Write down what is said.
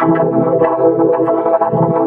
Thank you.